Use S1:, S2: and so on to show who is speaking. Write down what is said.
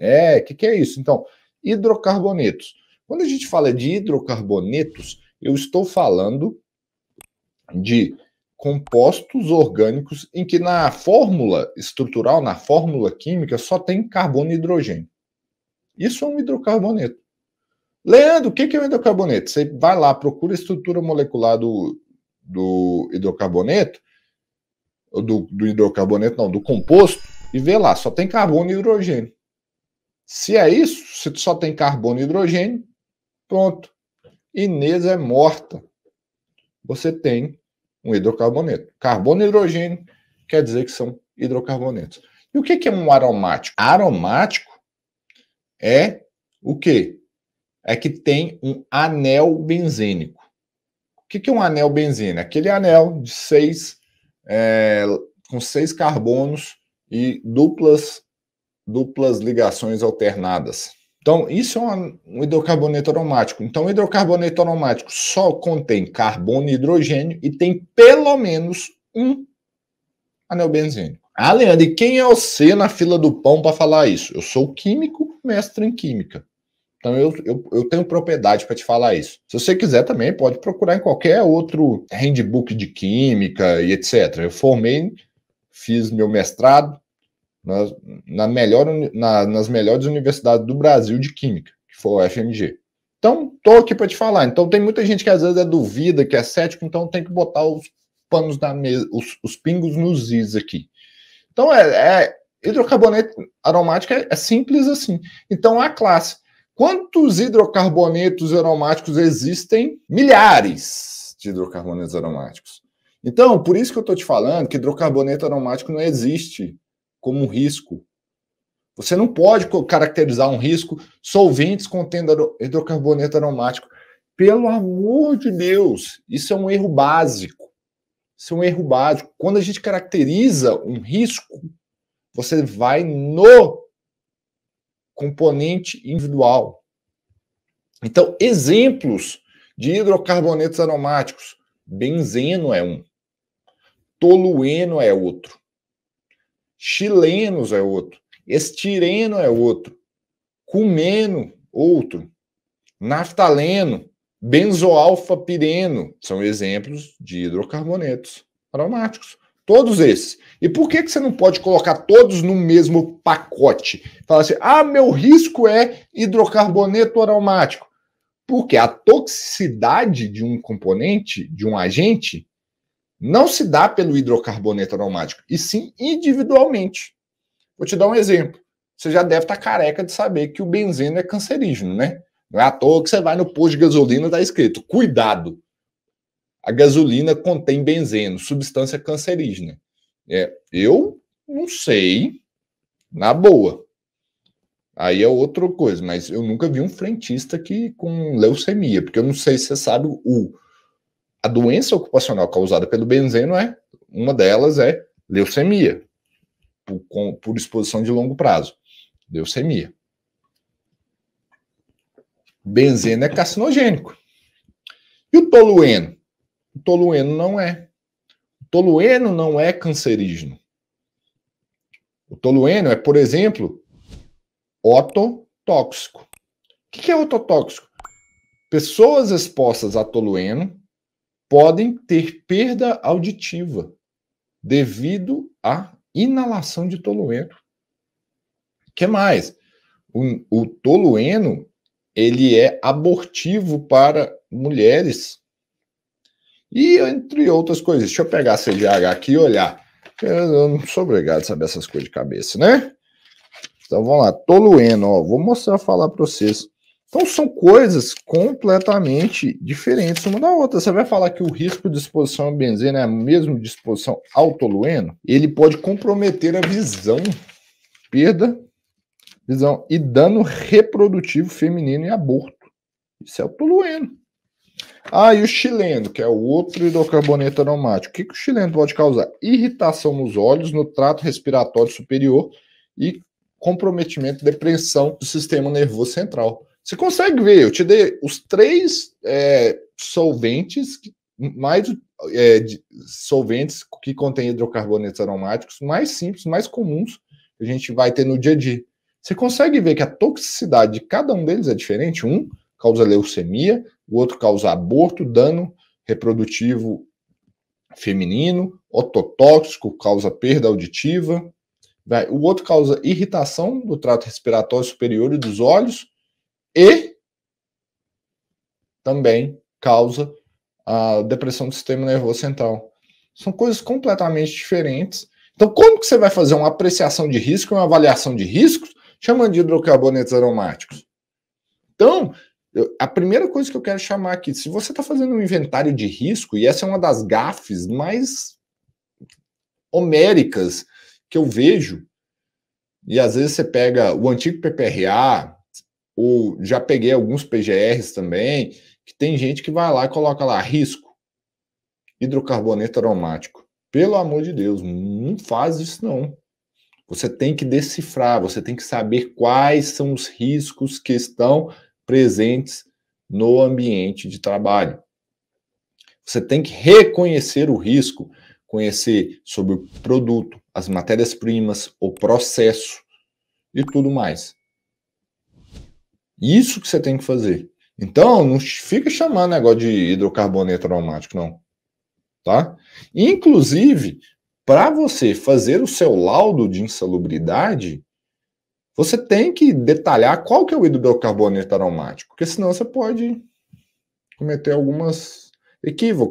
S1: É, o que, que é isso? Então, hidrocarbonetos. Quando a gente fala de hidrocarbonetos, eu estou falando de compostos orgânicos em que na fórmula estrutural, na fórmula química, só tem carbono e hidrogênio. Isso é um hidrocarboneto. Leandro, o que é um hidrocarboneto? Você vai lá, procura a estrutura molecular do, do hidrocarboneto, do, do hidrocarboneto, não, do composto, e vê lá, só tem carbono e hidrogênio. Se é isso, se só tem carbono e hidrogênio, pronto. Inês é morta. Você tem um hidrocarboneto. Carbono e hidrogênio quer dizer que são hidrocarbonetos. E o que é um aromático? Aromático é o quê? É que tem um anel benzênico. O que é um anel benzênico? Aquele anel de seis, é, com seis carbonos e duplas, duplas ligações alternadas. Então, isso é um hidrocarboneto aromático. Então, o hidrocarboneto aromático só contém carbono e hidrogênio e tem pelo menos um anel benzênico. Ah, Leandro, e quem é você na fila do pão para falar isso? Eu sou químico, mestre em química. Então, eu, eu, eu tenho propriedade para te falar isso. Se você quiser também, pode procurar em qualquer outro handbook de química e etc. Eu formei, fiz meu mestrado, na, na melhor, na, nas melhores universidades do Brasil de Química, que foi o FMG. Então, estou aqui para te falar. Então, tem muita gente que às vezes é duvida, que é cético, então tem que botar os panos na mesa, os, os pingos nos is aqui. Então, é, é hidrocarboneto aromático é, é, simples assim. Então, a classe. Quantos hidrocarbonetos aromáticos existem? Milhares de hidrocarbonetos aromáticos. Então, por isso que eu estou te falando que hidrocarboneto aromático não existe como um risco. Você não pode caracterizar um risco solventes contendo hidrocarboneto aromático. Pelo amor de Deus, isso é um erro básico. Isso é um erro básico. Quando a gente caracteriza um risco, você vai no componente individual. Então, exemplos de hidrocarbonetos aromáticos: benzeno é um, tolueno é outro, chilenos é outro, estireno é outro, cumeno, outro, naftaleno, benzoalfa-pireno, são exemplos de hidrocarbonetos aromáticos. Todos esses. E por que, que você não pode colocar todos no mesmo pacote? Fala assim, ah, meu risco é hidrocarboneto aromático. Porque a toxicidade de um componente, de um agente, não se dá pelo hidrocarboneto aromático, e sim individualmente. Vou te dar um exemplo. Você já deve estar careca de saber que o benzeno é cancerígeno, né? Não é à toa que você vai no posto de gasolina e está escrito: cuidado, a gasolina contém benzeno, substância cancerígena. É, eu não sei, na boa. Aí é outra coisa, mas eu nunca vi um frentista que com leucemia, porque eu não sei se você sabe o a doença ocupacional causada pelo benzeno é uma delas é leucemia por, com, por exposição de longo prazo, leucemia. Benzeno é carcinogênico. E o tolueno? O tolueno não é. O tolueno não é cancerígeno. O tolueno é, por exemplo, ototóxico. O que é ototóxico? Pessoas expostas a tolueno podem ter perda auditiva devido à inalação de tolueno. O que mais? O, o tolueno ele é abortivo para mulheres e entre outras coisas. Deixa eu pegar a CGH aqui e olhar. Eu não sou obrigado a saber essas coisas de cabeça, né? Então vamos lá, tolueno, ó, vou mostrar falar para vocês. Então são coisas completamente diferentes uma da outra. Você vai falar que o risco de exposição a benzeno é a mesma de exposição ao tolueno? Ele pode comprometer a visão, perda, visão e dano reprodutivo feminino e aborto. Isso é o tolueno. Ah, e o chileno, que é o outro hidrocarboneto aromático. O que, que o chileno pode causar? Irritação nos olhos, no trato respiratório superior e comprometimento, depressão do sistema nervoso central. Você consegue ver, eu te dei os três é, solventes, mais é, solventes que contêm hidrocarbonetos aromáticos mais simples, mais comuns que a gente vai ter no dia a dia. Você consegue ver que a toxicidade de cada um deles é diferente? Um causa leucemia, o outro causa aborto, dano reprodutivo feminino, ototóxico, causa perda auditiva, o outro causa irritação do trato respiratório superior e dos olhos e também causa a depressão do sistema nervoso central. São coisas completamente diferentes. Então, como que você vai fazer uma apreciação de risco uma avaliação de riscos chamando de hidrocarbonetos aromáticos? Então, a primeira coisa que eu quero chamar aqui, se você está fazendo um inventário de risco, e essa é uma das gafes mais homéricas que eu vejo, e às vezes você pega o antigo PPRA, ou já peguei alguns PGRs também, que tem gente que vai lá e coloca lá risco, hidrocarboneto aromático. Pelo amor de Deus, não faz isso não. Você tem que decifrar, você tem que saber quais são os riscos que estão presentes no ambiente de trabalho. Você tem que reconhecer o risco, conhecer sobre o produto, as matérias-primas, o processo e tudo mais. Isso que você tem que fazer. Então, não fica chamando negócio de hidrocarboneto aromático, não. Tá? Inclusive, para você fazer o seu laudo de insalubridade, você tem que detalhar qual que é o hidrocarboneto aromático, porque senão você pode cometer algumas equívocos.